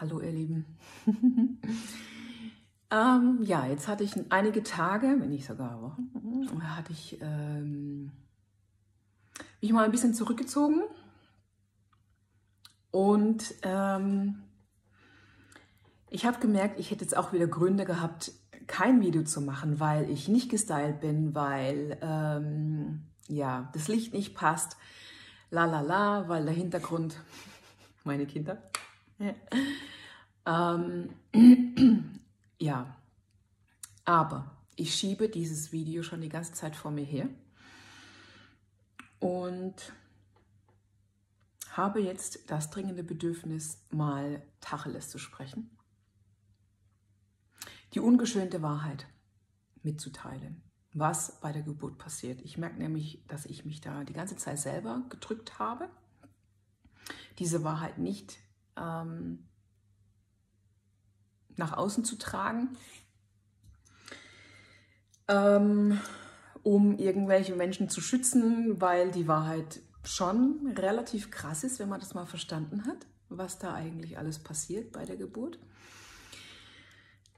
Hallo ihr Lieben. ähm, ja, jetzt hatte ich einige Tage, wenn nicht sogar Wochen, hatte ich ähm, mich mal ein bisschen zurückgezogen und ähm, ich habe gemerkt, ich hätte jetzt auch wieder Gründe gehabt, kein Video zu machen, weil ich nicht gestylt bin, weil ähm, ja das Licht nicht passt, la la la, weil der Hintergrund meine Kinder ähm, ja, aber ich schiebe dieses Video schon die ganze Zeit vor mir her und habe jetzt das dringende Bedürfnis, mal Tacheles zu sprechen. Die ungeschönte Wahrheit mitzuteilen, was bei der Geburt passiert. Ich merke nämlich, dass ich mich da die ganze Zeit selber gedrückt habe, diese Wahrheit nicht ähm, nach außen zu tragen, ähm, um irgendwelche Menschen zu schützen, weil die Wahrheit schon relativ krass ist, wenn man das mal verstanden hat, was da eigentlich alles passiert bei der Geburt.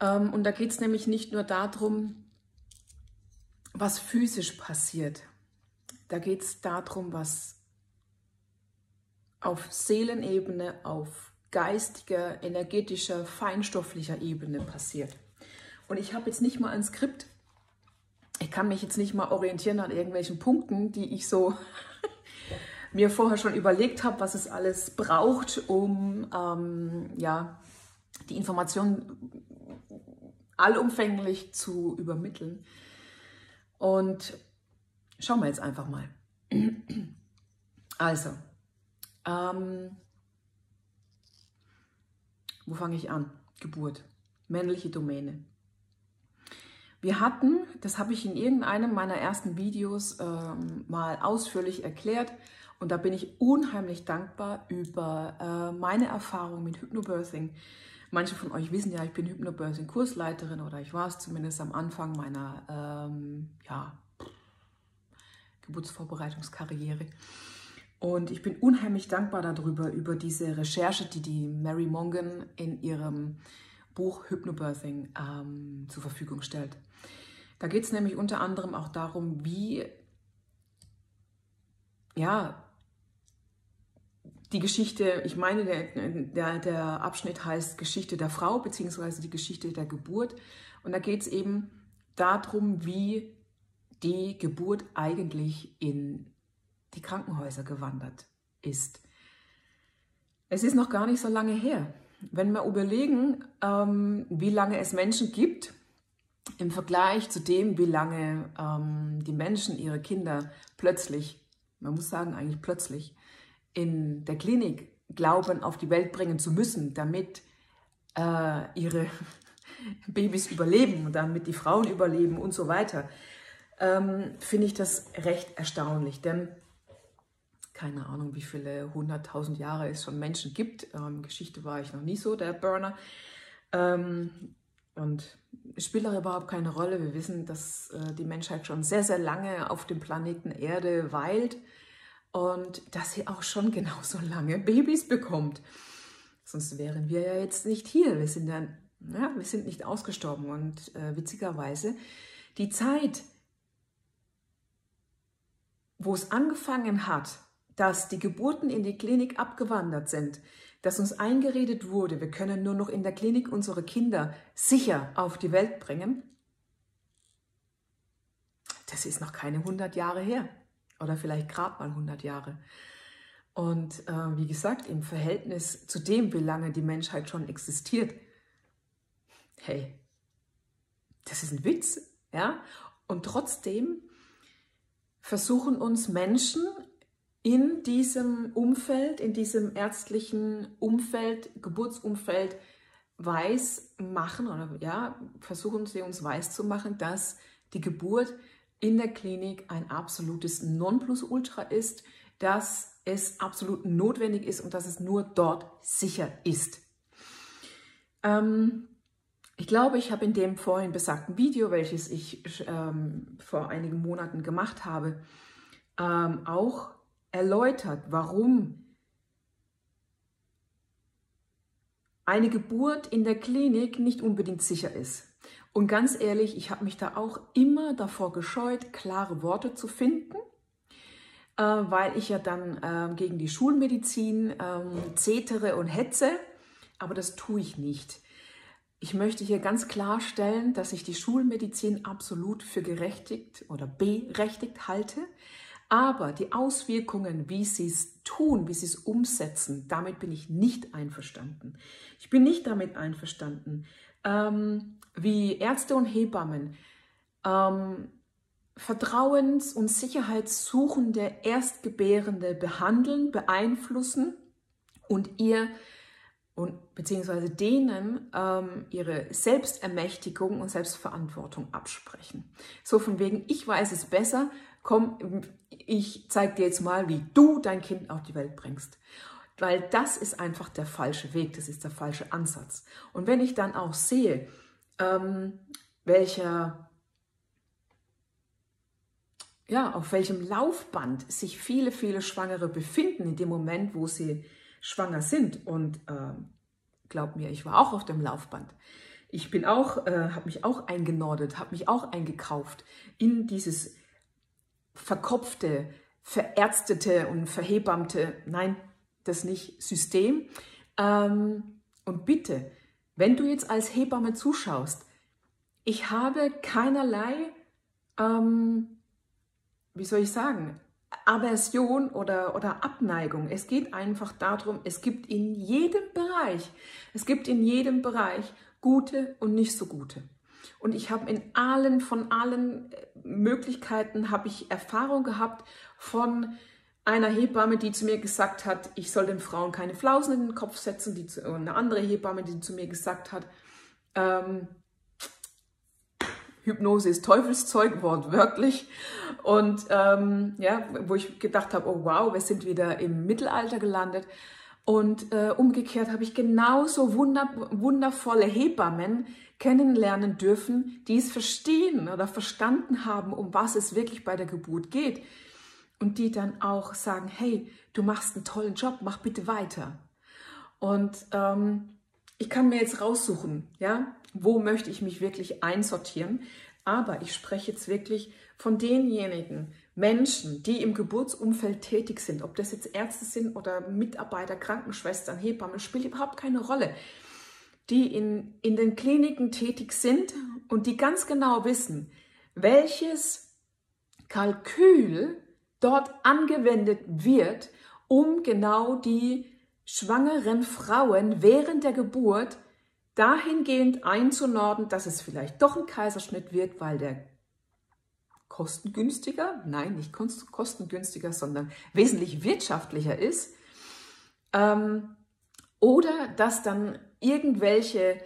Ähm, und da geht es nämlich nicht nur darum, was physisch passiert. Da geht es darum, was auf Seelenebene, auf geistiger, energetischer, feinstofflicher Ebene passiert. Und ich habe jetzt nicht mal ein Skript. Ich kann mich jetzt nicht mal orientieren an irgendwelchen Punkten, die ich so mir vorher schon überlegt habe, was es alles braucht, um ähm, ja, die Informationen allumfänglich zu übermitteln. Und schauen wir jetzt einfach mal. Also, ähm, wo fange ich an? Geburt, männliche Domäne. Wir hatten, das habe ich in irgendeinem meiner ersten Videos ähm, mal ausführlich erklärt und da bin ich unheimlich dankbar über äh, meine Erfahrung mit Hypnobirthing. Manche von euch wissen ja, ich bin Hypnobirthing-Kursleiterin oder ich war es zumindest am Anfang meiner ähm, ja, Geburtsvorbereitungskarriere. Und ich bin unheimlich dankbar darüber, über diese Recherche, die die Mary Mongan in ihrem Buch Hypnobirthing ähm, zur Verfügung stellt. Da geht es nämlich unter anderem auch darum, wie ja, die Geschichte, ich meine, der, der, der Abschnitt heißt Geschichte der Frau beziehungsweise die Geschichte der Geburt. Und da geht es eben darum, wie die Geburt eigentlich in die Krankenhäuser gewandert ist. Es ist noch gar nicht so lange her. Wenn wir überlegen, ähm, wie lange es Menschen gibt, im Vergleich zu dem, wie lange ähm, die Menschen ihre Kinder plötzlich, man muss sagen eigentlich plötzlich, in der Klinik glauben, auf die Welt bringen zu müssen, damit äh, ihre Babys überleben und damit die Frauen überleben und so weiter, ähm, finde ich das recht erstaunlich. Denn keine Ahnung, wie viele hunderttausend Jahre es schon Menschen gibt. Ähm, Geschichte war ich noch nie so, der Burner. Ähm, und spielt auch überhaupt keine Rolle. Wir wissen, dass äh, die Menschheit schon sehr, sehr lange auf dem Planeten Erde weilt und dass sie auch schon genauso lange Babys bekommt. Sonst wären wir ja jetzt nicht hier. Wir sind, ja, ja wir sind nicht ausgestorben. Und äh, witzigerweise, die Zeit, wo es angefangen hat, dass die Geburten in die Klinik abgewandert sind, dass uns eingeredet wurde, wir können nur noch in der Klinik unsere Kinder sicher auf die Welt bringen, das ist noch keine 100 Jahre her oder vielleicht gerade mal 100 Jahre. Und äh, wie gesagt, im Verhältnis zu dem, wie lange die Menschheit schon existiert, hey, das ist ein Witz, ja? Und trotzdem versuchen uns Menschen in diesem Umfeld, in diesem ärztlichen Umfeld, Geburtsumfeld weiß machen oder ja, versuchen sie uns weiß zu machen, dass die Geburt in der Klinik ein absolutes Nonplusultra ist, dass es absolut notwendig ist und dass es nur dort sicher ist. Ähm, ich glaube, ich habe in dem vorhin besagten Video, welches ich ähm, vor einigen Monaten gemacht habe, ähm, auch erläutert, warum eine Geburt in der Klinik nicht unbedingt sicher ist. Und ganz ehrlich, ich habe mich da auch immer davor gescheut, klare Worte zu finden, äh, weil ich ja dann äh, gegen die Schulmedizin äh, zetere und hetze, aber das tue ich nicht. Ich möchte hier ganz klarstellen, dass ich die Schulmedizin absolut für gerechtigt oder berechtigt halte. Aber die Auswirkungen, wie sie es tun, wie sie es umsetzen, damit bin ich nicht einverstanden. Ich bin nicht damit einverstanden, ähm, wie Ärzte und Hebammen ähm, vertrauens- und sicherheitssuchende Erstgebärende behandeln, beeinflussen und ihr und beziehungsweise denen ähm, ihre Selbstermächtigung und Selbstverantwortung absprechen. So von wegen, ich weiß es besser, komm, ich zeige dir jetzt mal, wie du dein Kind auf die Welt bringst. Weil das ist einfach der falsche Weg, das ist der falsche Ansatz. Und wenn ich dann auch sehe, ähm, welcher, ja, auf welchem Laufband sich viele, viele Schwangere befinden in dem Moment, wo sie schwanger sind. Und äh, glaub mir, ich war auch auf dem Laufband. Ich bin auch, äh, habe mich auch eingenordet, habe mich auch eingekauft in dieses verkopfte, verärztete und verhebammte, nein, das nicht, System. Ähm, und bitte, wenn du jetzt als Hebamme zuschaust, ich habe keinerlei, ähm, wie soll ich sagen, Aversion oder, oder Abneigung. Es geht einfach darum, es gibt in jedem Bereich, es gibt in jedem Bereich gute und nicht so gute. Und ich habe in allen, von allen äh, Möglichkeiten, habe ich Erfahrung gehabt von einer Hebamme, die zu mir gesagt hat, ich soll den Frauen keine Flausen in den Kopf setzen, die zu, eine andere Hebamme, die zu mir gesagt hat, ähm, Hypnose ist Teufelszeug, wortwörtlich. Und ähm, ja, wo ich gedacht habe, oh wow, wir sind wieder im Mittelalter gelandet. Und äh, umgekehrt habe ich genauso wunder wundervolle Hebammen kennenlernen dürfen, die es verstehen oder verstanden haben, um was es wirklich bei der Geburt geht. Und die dann auch sagen, hey, du machst einen tollen Job, mach bitte weiter. Und ähm, ich kann mir jetzt raussuchen, ja, wo möchte ich mich wirklich einsortieren. Aber ich spreche jetzt wirklich von denjenigen Menschen, die im Geburtsumfeld tätig sind, ob das jetzt Ärzte sind oder Mitarbeiter, Krankenschwestern, Hebammen, spielt überhaupt keine Rolle, die in, in den Kliniken tätig sind und die ganz genau wissen, welches Kalkül dort angewendet wird, um genau die schwangeren Frauen während der Geburt dahingehend einzunorden, dass es vielleicht doch ein Kaiserschnitt wird, weil der kostengünstiger, nein, nicht kostengünstiger, sondern wesentlich wirtschaftlicher ist. Ähm, oder dass dann irgendwelche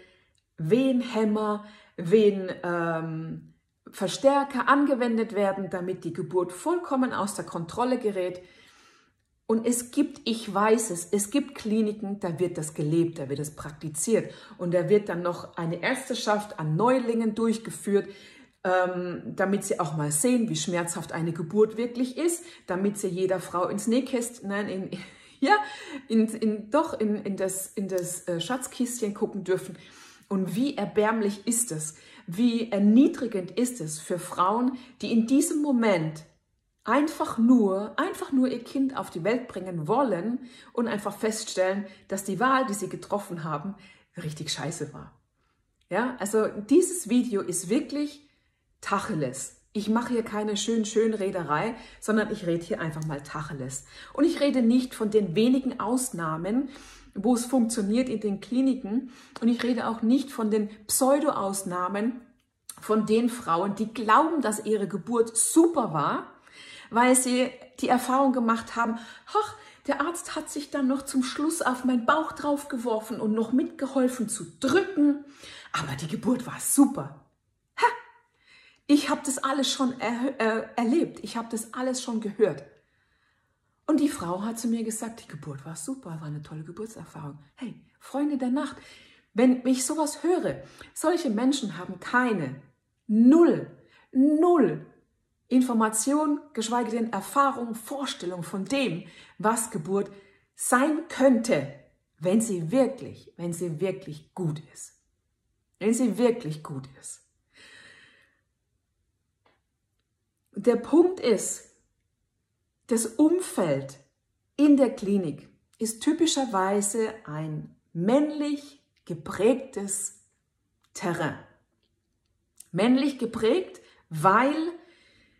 Wehenhämmer, Wehenverstärker ähm, angewendet werden, damit die Geburt vollkommen aus der Kontrolle gerät. Und es gibt, ich weiß es, es gibt Kliniken, da wird das gelebt, da wird es praktiziert und da wird dann noch eine Ärzteschaft an Neulingen durchgeführt, ähm, damit sie auch mal sehen, wie schmerzhaft eine Geburt wirklich ist, damit sie jeder Frau ins Nähkästchen, nein, in, ja, in, in, doch in, in das, in das äh, Schatzkistchen gucken dürfen. Und wie erbärmlich ist es, wie erniedrigend ist es für Frauen, die in diesem Moment einfach nur, einfach nur ihr Kind auf die Welt bringen wollen und einfach feststellen, dass die Wahl, die sie getroffen haben, richtig scheiße war. Ja, also dieses Video ist wirklich Tacheles. Ich mache hier keine schön schön Rederei, sondern ich rede hier einfach mal Tacheles. Und ich rede nicht von den wenigen Ausnahmen, wo es funktioniert in den Kliniken. Und ich rede auch nicht von den Pseudo-Ausnahmen von den Frauen, die glauben, dass ihre Geburt super war weil sie die Erfahrung gemacht haben, ach, der Arzt hat sich dann noch zum Schluss auf meinen Bauch draufgeworfen und noch mitgeholfen zu drücken, aber die Geburt war super. Ich habe das alles schon er, äh, erlebt, ich habe das alles schon gehört. Und die Frau hat zu mir gesagt, die Geburt war super, war eine tolle Geburtserfahrung. Hey, Freunde der Nacht, wenn ich sowas höre, solche Menschen haben keine, null, null Information, geschweige denn Erfahrung, Vorstellung von dem, was Geburt sein könnte. wenn sie wirklich, wenn sie wirklich gut ist. Wenn sie wirklich gut ist. Der Punkt ist, das Umfeld in der Klinik ist typischerweise ein männlich geprägtes Terrain. Männlich geprägt, weil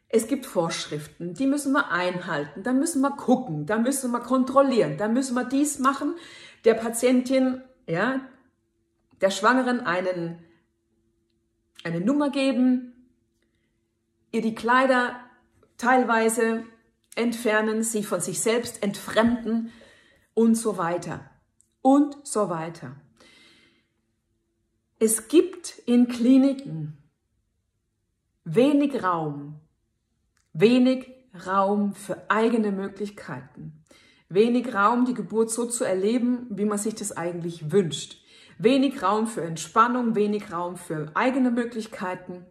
es gibt Vorschriften, die müssen wir einhalten, da müssen wir gucken, da müssen wir kontrollieren, da müssen wir dies machen, der Patientin, ja, der Schwangeren einen, eine Nummer geben, ihr die Kleider teilweise entfernen, sie von sich selbst entfremden und so weiter. Und so weiter. Es gibt in Kliniken wenig Raum, wenig Raum für eigene Möglichkeiten, wenig Raum, die Geburt so zu erleben, wie man sich das eigentlich wünscht, wenig Raum für Entspannung, wenig Raum für eigene Möglichkeiten.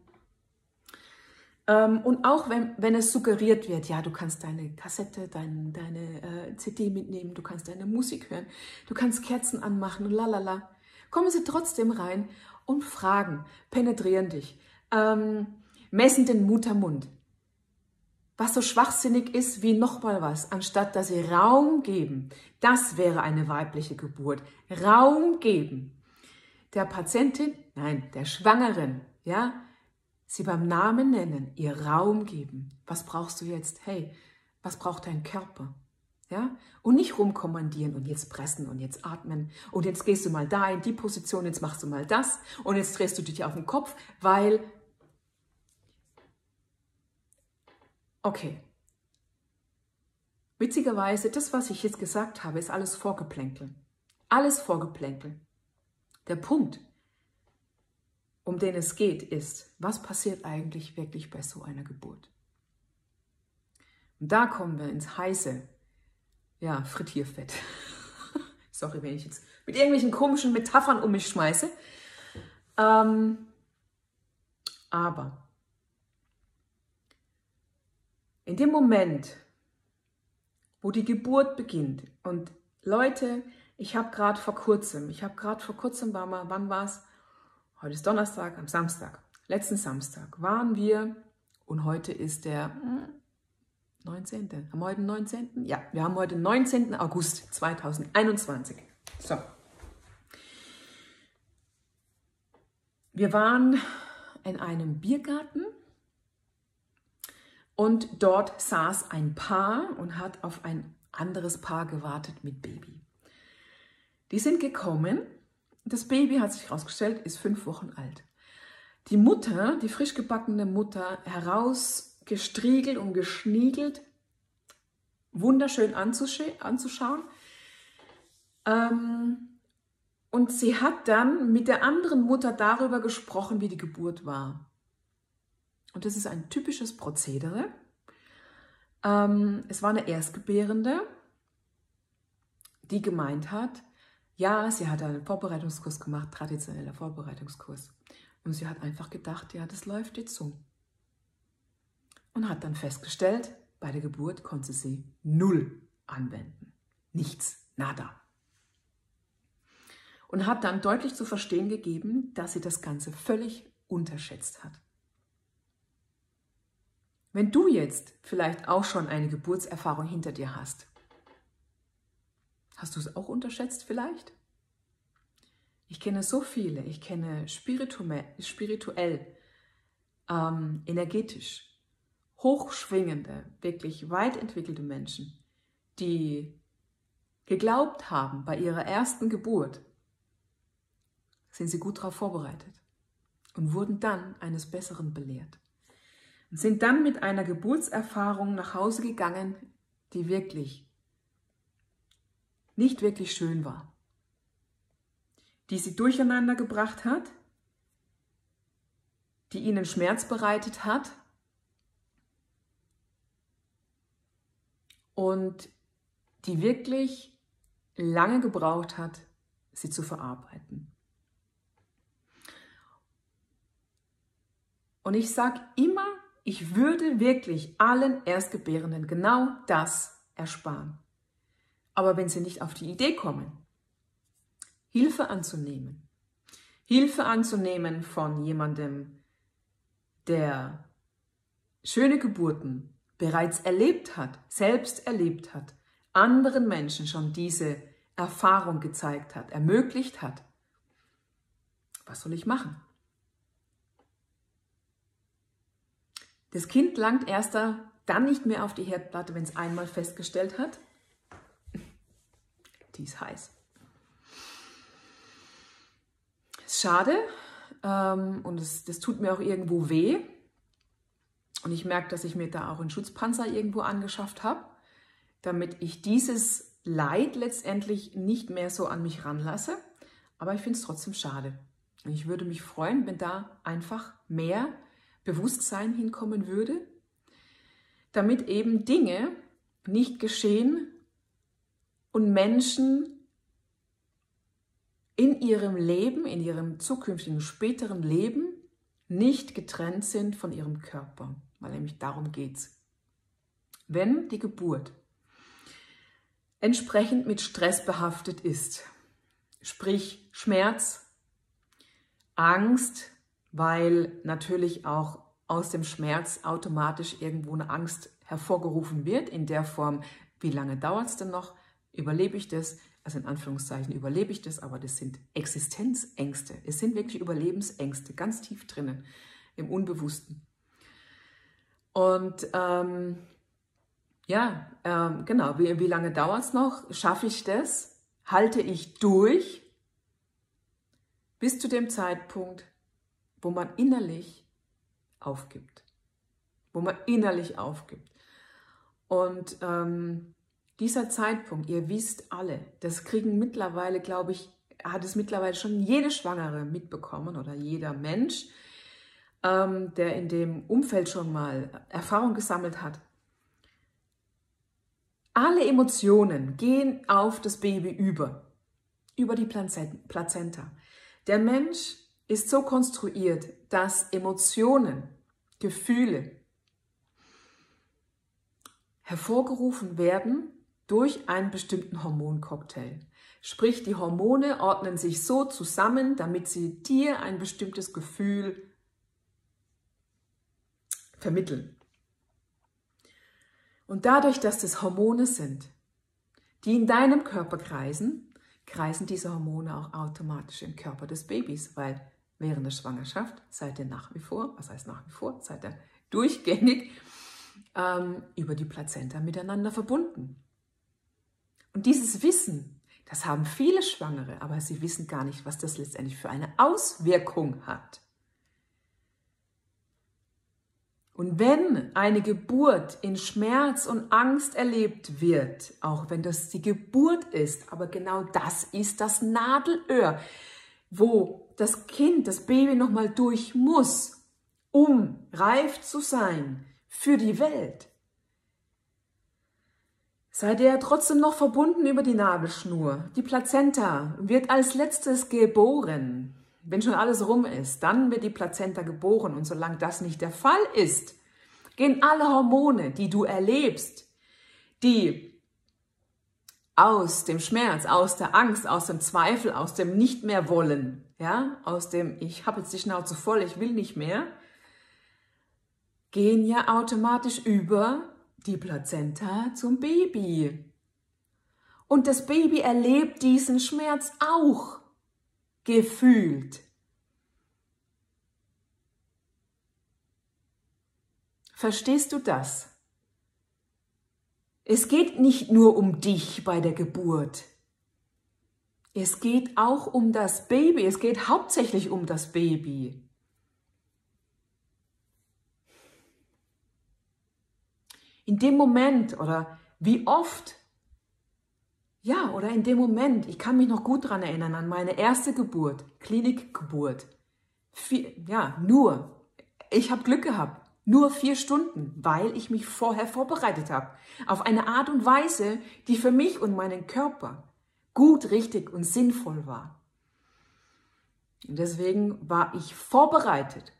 Ähm, und auch wenn, wenn es suggeriert wird, ja, du kannst deine Kassette, dein, deine äh, CD mitnehmen, du kannst deine Musik hören, du kannst Kerzen anmachen und lalala, kommen sie trotzdem rein und fragen, penetrieren dich, ähm, messen den Muttermund. Was so schwachsinnig ist wie nochmal was, anstatt dass sie Raum geben. Das wäre eine weibliche Geburt. Raum geben. Der Patientin, nein, der Schwangeren, ja, sie beim Namen nennen, ihr Raum geben. Was brauchst du jetzt? Hey, was braucht dein Körper? Ja? Und nicht rumkommandieren und jetzt pressen und jetzt atmen und jetzt gehst du mal da in die Position, jetzt machst du mal das und jetzt drehst du dich auf den Kopf, weil Okay. Witzigerweise, das, was ich jetzt gesagt habe, ist alles Vorgeplänkel. Alles Vorgeplänkel. Der Punkt, um den es geht, ist, was passiert eigentlich wirklich bei so einer Geburt? Und da kommen wir ins heiße, ja, Frittierfett. Sorry, wenn ich jetzt mit irgendwelchen komischen Metaphern um mich schmeiße. Ähm, aber in dem Moment, wo die Geburt beginnt und Leute, ich habe gerade vor kurzem, ich habe gerade vor kurzem, war mal, wann war es? Heute ist Donnerstag, am Samstag, letzten Samstag waren wir und heute ist der 19. Haben wir heute den 19.? Ja, wir haben heute den 19. August 2021. So. Wir waren in einem Biergarten und dort saß ein Paar und hat auf ein anderes Paar gewartet mit Baby. Die sind gekommen. Das Baby, hat sich herausgestellt, ist fünf Wochen alt. Die Mutter, die frisch gebackene Mutter, herausgestriegelt und geschniegelt, wunderschön anzuschauen. Ähm, und sie hat dann mit der anderen Mutter darüber gesprochen, wie die Geburt war. Und das ist ein typisches Prozedere. Ähm, es war eine Erstgebärende, die gemeint hat, ja, sie hat einen Vorbereitungskurs gemacht, traditioneller Vorbereitungskurs. Und sie hat einfach gedacht, ja, das läuft jetzt so. Und hat dann festgestellt, bei der Geburt konnte sie null anwenden. Nichts, nada. Und hat dann deutlich zu verstehen gegeben, dass sie das Ganze völlig unterschätzt hat. Wenn du jetzt vielleicht auch schon eine Geburtserfahrung hinter dir hast, hast du es auch unterschätzt vielleicht? Ich kenne so viele, ich kenne spirituell, ähm, energetisch, hochschwingende, wirklich weit entwickelte Menschen, die geglaubt haben, bei ihrer ersten Geburt sind sie gut darauf vorbereitet und wurden dann eines Besseren belehrt und sind dann mit einer Geburtserfahrung nach Hause gegangen, die wirklich nicht wirklich schön war, die sie durcheinander gebracht hat, die ihnen Schmerz bereitet hat und die wirklich lange gebraucht hat, sie zu verarbeiten. Und ich sage immer ich würde wirklich allen Erstgebärenden genau das ersparen. Aber wenn sie nicht auf die Idee kommen, Hilfe anzunehmen. Hilfe anzunehmen von jemandem, der schöne Geburten bereits erlebt hat, selbst erlebt hat, anderen Menschen schon diese Erfahrung gezeigt hat, ermöglicht hat. Was soll ich machen? Das Kind langt erst dann nicht mehr auf die Herdplatte, wenn es einmal festgestellt hat, die ist heiß. Ist schade ähm, und das, das tut mir auch irgendwo weh. Und ich merke, dass ich mir da auch einen Schutzpanzer irgendwo angeschafft habe, damit ich dieses Leid letztendlich nicht mehr so an mich ranlasse. Aber ich finde es trotzdem schade. Und ich würde mich freuen, wenn da einfach mehr Bewusstsein hinkommen würde, damit eben Dinge nicht geschehen und Menschen in ihrem Leben, in ihrem zukünftigen späteren Leben nicht getrennt sind von ihrem Körper, weil nämlich darum geht es. Wenn die Geburt entsprechend mit Stress behaftet ist, sprich Schmerz, Angst, weil natürlich auch aus dem Schmerz automatisch irgendwo eine Angst hervorgerufen wird, in der Form, wie lange dauert es denn noch, überlebe ich das, also in Anführungszeichen überlebe ich das, aber das sind Existenzängste, es sind wirklich Überlebensängste, ganz tief drinnen, im Unbewussten. Und ähm, ja, ähm, genau, wie, wie lange dauert es noch? Schaffe ich das? Halte ich durch bis zu dem Zeitpunkt, wo man innerlich aufgibt. Wo man innerlich aufgibt. Und ähm, dieser Zeitpunkt, ihr wisst alle, das kriegen mittlerweile, glaube ich, hat es mittlerweile schon jede Schwangere mitbekommen oder jeder Mensch, ähm, der in dem Umfeld schon mal Erfahrung gesammelt hat. Alle Emotionen gehen auf das Baby über, über die Plazenta. Der Mensch ist so konstruiert, dass Emotionen, Gefühle hervorgerufen werden durch einen bestimmten Hormoncocktail. Sprich, die Hormone ordnen sich so zusammen, damit sie dir ein bestimmtes Gefühl vermitteln. Und dadurch, dass das Hormone sind, die in deinem Körper kreisen, kreisen diese Hormone auch automatisch im Körper des Babys, weil während der Schwangerschaft seid ihr nach wie vor, was heißt nach wie vor, seid ihr durchgängig ähm, über die Plazenta miteinander verbunden. Und dieses Wissen, das haben viele Schwangere, aber sie wissen gar nicht, was das letztendlich für eine Auswirkung hat. Und wenn eine Geburt in Schmerz und Angst erlebt wird, auch wenn das die Geburt ist, aber genau das ist das Nadelöhr, wo das Kind, das Baby nochmal durch muss, um reif zu sein für die Welt, seid ihr trotzdem noch verbunden über die Nabelschnur. Die Plazenta wird als letztes geboren. Wenn schon alles rum ist, dann wird die Plazenta geboren. Und solange das nicht der Fall ist, gehen alle Hormone, die du erlebst, die aus dem Schmerz, aus der Angst, aus dem Zweifel, aus dem nicht mehr wollen, ja, aus dem ich habe jetzt die Schnauze voll, ich will nicht mehr, gehen ja automatisch über die Plazenta zum Baby. Und das Baby erlebt diesen Schmerz auch gefühlt. Verstehst du das? Es geht nicht nur um dich bei der Geburt. Es geht auch um das Baby. Es geht hauptsächlich um das Baby. In dem Moment oder wie oft, ja, oder in dem Moment, ich kann mich noch gut daran erinnern, an meine erste Geburt, Klinikgeburt. Vier, ja, nur, ich habe Glück gehabt, nur vier Stunden, weil ich mich vorher vorbereitet habe. Auf eine Art und Weise, die für mich und meinen Körper gut, richtig und sinnvoll war. Und deswegen war ich vorbereitet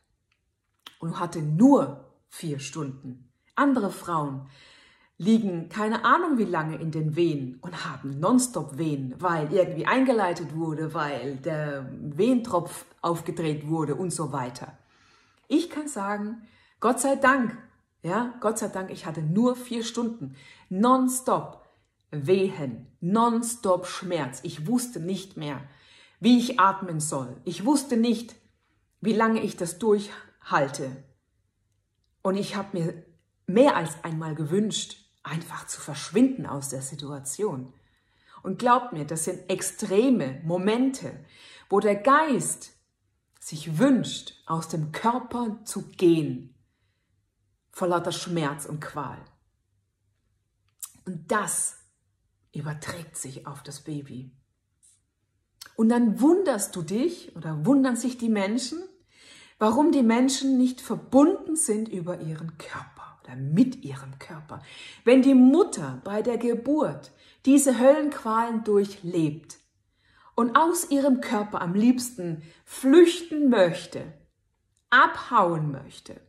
und hatte nur vier Stunden. Andere Frauen liegen keine Ahnung wie lange in den Wehen und haben nonstop Wehen, weil irgendwie eingeleitet wurde, weil der Wehentropf aufgedreht wurde und so weiter. Ich kann sagen, Gott sei Dank, ja, Gott sei Dank, ich hatte nur vier Stunden nonstop Wehen, nonstop Schmerz. Ich wusste nicht mehr, wie ich atmen soll. Ich wusste nicht, wie lange ich das durchhalte. Und ich habe mir mehr als einmal gewünscht, einfach zu verschwinden aus der Situation. Und glaubt mir, das sind extreme Momente, wo der Geist sich wünscht, aus dem Körper zu gehen, vor lauter Schmerz und Qual. Und das überträgt sich auf das Baby. Und dann wunderst du dich oder wundern sich die Menschen, warum die Menschen nicht verbunden sind über ihren Körper oder mit ihrem Körper. Wenn die Mutter bei der Geburt diese Höllenqualen durchlebt und aus ihrem Körper am liebsten flüchten möchte, abhauen möchte,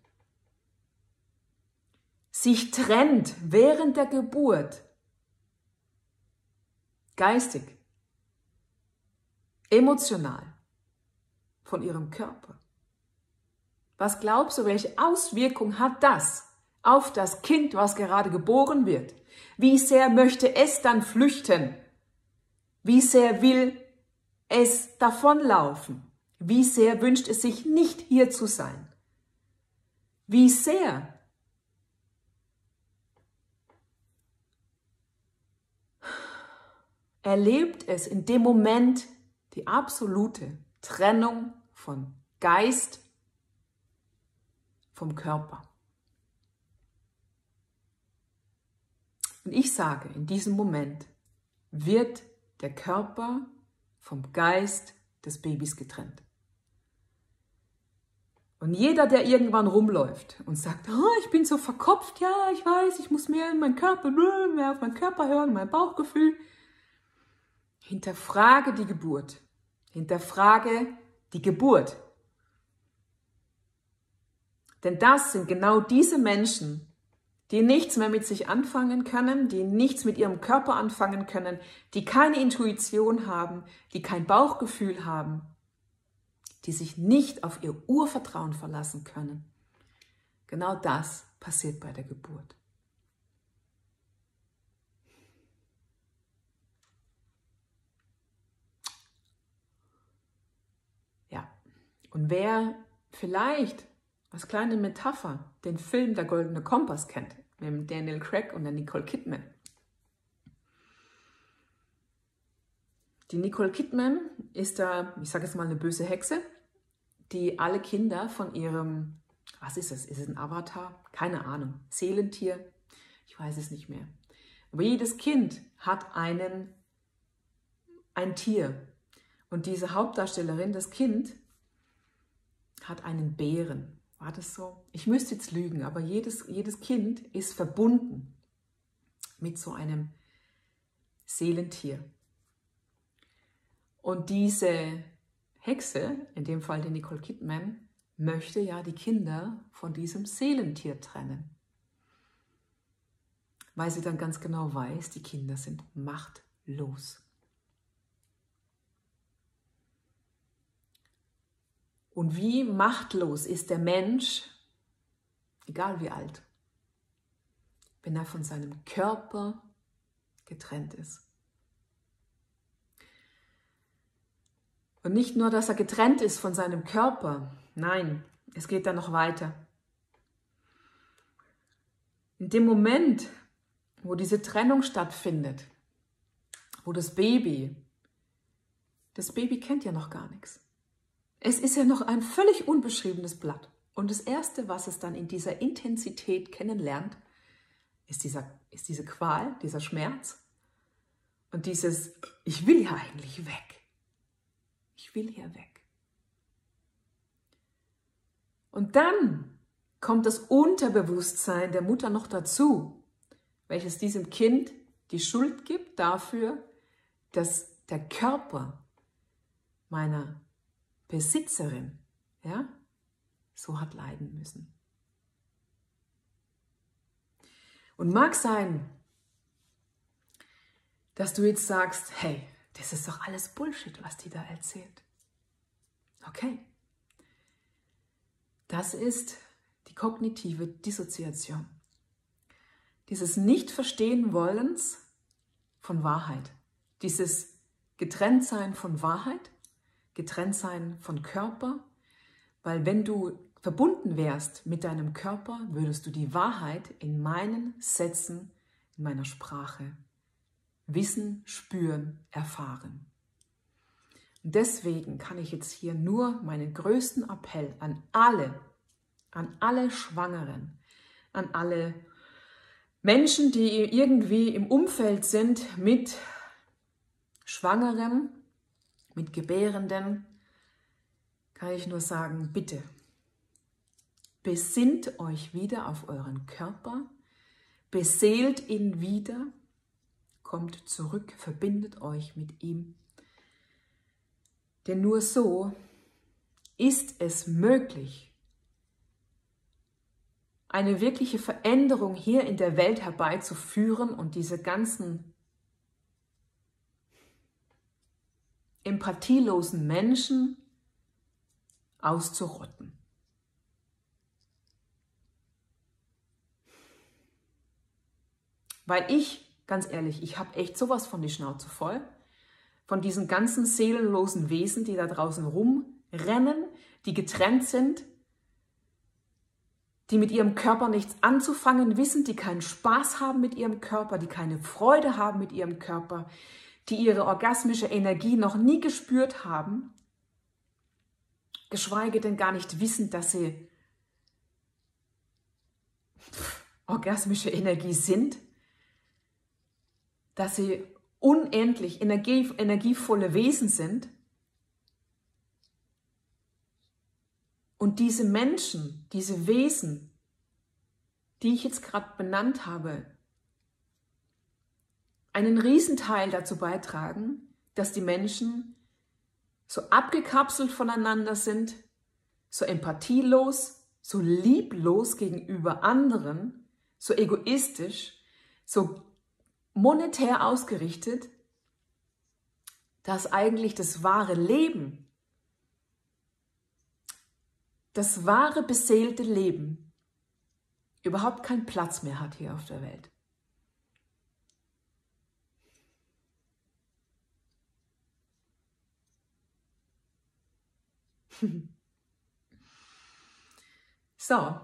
sich trennt während der Geburt, geistig, emotional von ihrem Körper. Was glaubst du, welche Auswirkung hat das auf das Kind, was gerade geboren wird? Wie sehr möchte es dann flüchten? Wie sehr will es davonlaufen? Wie sehr wünscht es sich nicht hier zu sein? Wie sehr erlebt es in dem Moment die absolute Trennung von Geist vom Körper. Und ich sage, in diesem Moment wird der Körper vom Geist des Babys getrennt. Und jeder, der irgendwann rumläuft und sagt, oh, ich bin so verkopft, ja, ich weiß, ich muss mehr in meinen Körper, mehr auf meinen Körper hören, mein Bauchgefühl, hinterfrage die Geburt. Hinterfrage die Geburt. Denn das sind genau diese Menschen, die nichts mehr mit sich anfangen können, die nichts mit ihrem Körper anfangen können, die keine Intuition haben, die kein Bauchgefühl haben, die sich nicht auf ihr Urvertrauen verlassen können. Genau das passiert bei der Geburt. Ja, und wer vielleicht als kleine Metapher den Film Der Goldene Kompass kennt, mit Daniel Craig und der Nicole Kidman. Die Nicole Kidman ist da, ich sage jetzt mal, eine böse Hexe, die alle Kinder von ihrem, was ist es, ist es ein Avatar? Keine Ahnung, Seelentier, ich weiß es nicht mehr. Aber jedes Kind hat einen, ein Tier. Und diese Hauptdarstellerin, das Kind, hat einen Bären. War das so? Ich müsste jetzt lügen, aber jedes, jedes Kind ist verbunden mit so einem Seelentier. Und diese Hexe, in dem Fall die Nicole Kidman, möchte ja die Kinder von diesem Seelentier trennen. Weil sie dann ganz genau weiß, die Kinder sind machtlos. Und wie machtlos ist der Mensch, egal wie alt, wenn er von seinem Körper getrennt ist. Und nicht nur, dass er getrennt ist von seinem Körper, nein, es geht dann noch weiter. In dem Moment, wo diese Trennung stattfindet, wo das Baby, das Baby kennt ja noch gar nichts. Es ist ja noch ein völlig unbeschriebenes Blatt. Und das Erste, was es dann in dieser Intensität kennenlernt, ist, dieser, ist diese Qual, dieser Schmerz und dieses, ich will ja eigentlich weg. Ich will hier weg. Und dann kommt das Unterbewusstsein der Mutter noch dazu, welches diesem Kind die Schuld gibt dafür, dass der Körper meiner Besitzerin, ja, so hat leiden müssen. Und mag sein, dass du jetzt sagst, hey, das ist doch alles Bullshit, was die da erzählt. Okay. Das ist die kognitive Dissoziation. Dieses Nicht-Verstehen-Wollens von Wahrheit. Dieses Getrenntsein von Wahrheit, Getrenntsein von Körper, weil wenn du verbunden wärst mit deinem Körper, würdest du die Wahrheit in meinen Sätzen, in meiner Sprache wissen, spüren, erfahren. Und deswegen kann ich jetzt hier nur meinen größten Appell an alle, an alle Schwangeren, an alle Menschen, die irgendwie im Umfeld sind mit Schwangeren, mit Gebärenden, kann ich nur sagen, bitte, besinnt euch wieder auf euren Körper, beseelt ihn wieder, kommt zurück, verbindet euch mit ihm. Denn nur so ist es möglich, eine wirkliche Veränderung hier in der Welt herbeizuführen und diese ganzen empathielosen Menschen auszurotten. Weil ich, ganz ehrlich, ich habe echt sowas von die Schnauze voll, von diesen ganzen seelenlosen Wesen, die da draußen rumrennen, die getrennt sind, die mit ihrem Körper nichts anzufangen wissen, die keinen Spaß haben mit ihrem Körper, die keine Freude haben mit ihrem Körper, die ihre orgasmische Energie noch nie gespürt haben, geschweige denn gar nicht wissen, dass sie orgasmische Energie sind, dass sie unendlich energie, energievolle Wesen sind. Und diese Menschen, diese Wesen, die ich jetzt gerade benannt habe, einen Riesenteil dazu beitragen, dass die Menschen so abgekapselt voneinander sind, so empathielos, so lieblos gegenüber anderen, so egoistisch, so monetär ausgerichtet, dass eigentlich das wahre Leben, das wahre beseelte Leben überhaupt keinen Platz mehr hat hier auf der Welt. So.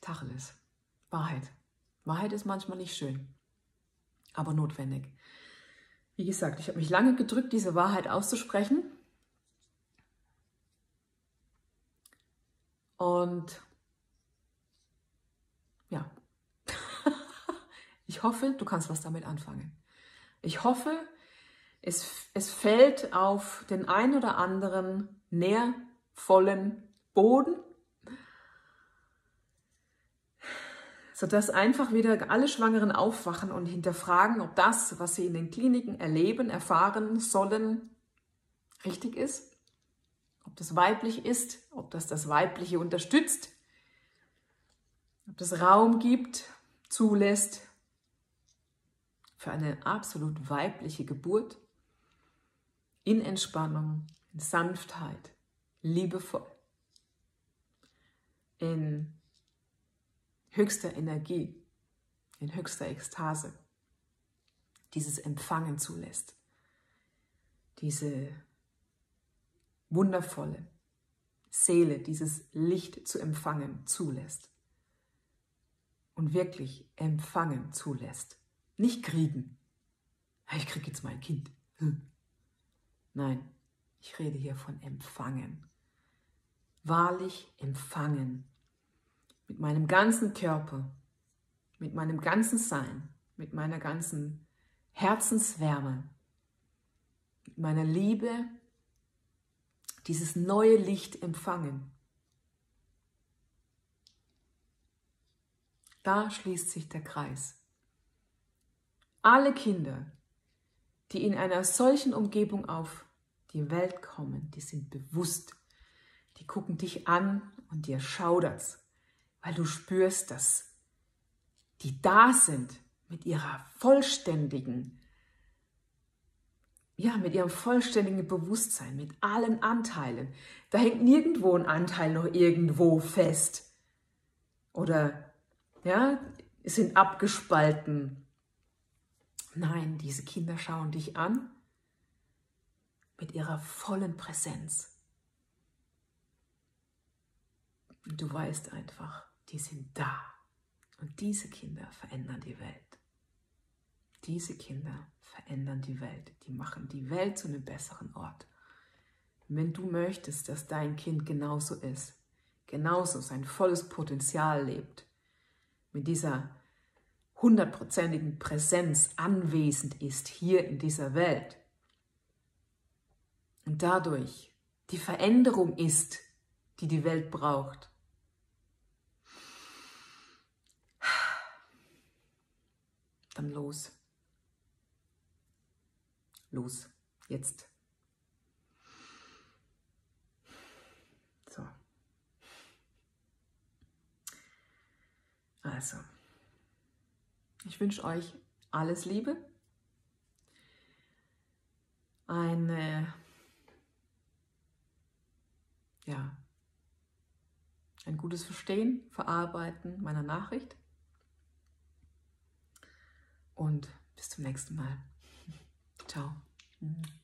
Tacheles. Wahrheit. Wahrheit ist manchmal nicht schön, aber notwendig. Wie gesagt, ich habe mich lange gedrückt, diese Wahrheit auszusprechen. Und ja, ich hoffe, du kannst was damit anfangen. Ich hoffe, es, es fällt auf den ein oder anderen nährvollen Boden, sodass einfach wieder alle Schwangeren aufwachen und hinterfragen, ob das, was sie in den Kliniken erleben, erfahren sollen, richtig ist, ob das weiblich ist, ob das das Weibliche unterstützt, ob das Raum gibt, zulässt für eine absolut weibliche Geburt in Entspannung, in Sanftheit, liebevoll, in höchster Energie, in höchster Ekstase, dieses Empfangen zulässt, diese wundervolle Seele, dieses Licht zu empfangen zulässt und wirklich empfangen zulässt, nicht kriegen. Ich kriege jetzt mein Kind. Hm. Nein, ich rede hier von empfangen. Wahrlich empfangen. Mit meinem ganzen Körper, mit meinem ganzen Sein, mit meiner ganzen Herzenswärme, mit meiner Liebe, dieses neue Licht empfangen. Da schließt sich der Kreis. Alle Kinder, die in einer solchen Umgebung auf die Welt kommen, die sind bewusst, die gucken dich an und dir schaudert's, weil du spürst, dass die da sind mit ihrer vollständigen, ja, mit ihrem vollständigen Bewusstsein, mit allen Anteilen. Da hängt nirgendwo ein Anteil noch irgendwo fest. Oder, ja, sind abgespalten. Nein, diese Kinder schauen dich an mit ihrer vollen Präsenz. Du weißt einfach, die sind da. Und diese Kinder verändern die Welt. Diese Kinder verändern die Welt. Die machen die Welt zu einem besseren Ort. Wenn du möchtest, dass dein Kind genauso ist, genauso sein volles Potenzial lebt, mit dieser hundertprozentigen Präsenz anwesend ist hier in dieser Welt und dadurch die Veränderung ist, die die Welt braucht, dann los. Los, jetzt. So. Also, ich wünsche euch alles Liebe, eine, ja, ein gutes Verstehen, Verarbeiten meiner Nachricht und bis zum nächsten Mal. Ciao. Ciao.